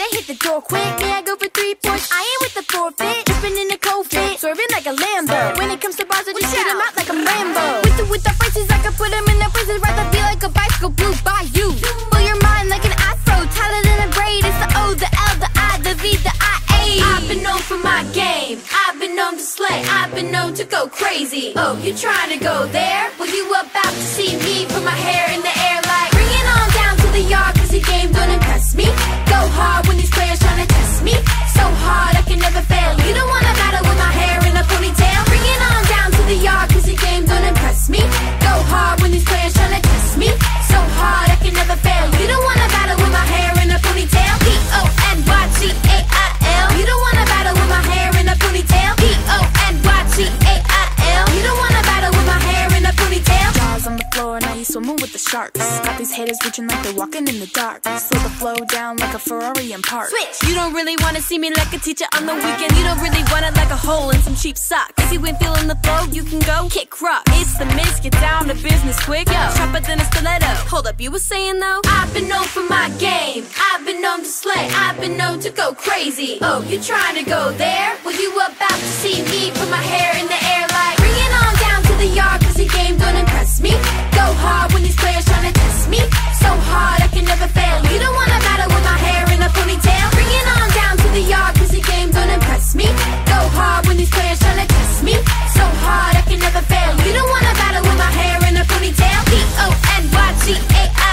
hit the door quick. May I go for three points? I ain't with the forfeit. Dripping in a cold fit, swerving like a Lambo. When it comes to bars, I just shoot 'em out like a Rambo. With the with the phrases, I can put 'em in their places. Rather be like a bicycle blue by you. Blow your mind like an afro, tighter than a braid. It's the O, the L, the I, the V, the I, A. I've been known for my game. I've been known to slay. I've been known to go crazy. Oh, you trying to go there? Well, you about to see me put my hair sharks. Got these haters reaching like they're walking in the dark. Slow the flow down like a Ferrari in park. Switch. You don't really wanna see me like a teacher on the weekend. You don't really want it like a hole in some cheap socks. If you ain't feeling the flow, you can go kick rock. It's the miss, get down to business quick. Yo, sharper than a stiletto. Hold up, you were saying though? I've been known for my game. I've been known to slay. I've been known to go crazy. Oh, you trying to go there? Well, you about to see me put my hair in the C A I.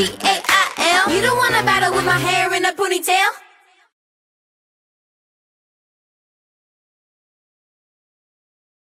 C A I L. You don't wanna battle with my hair in a ponytail?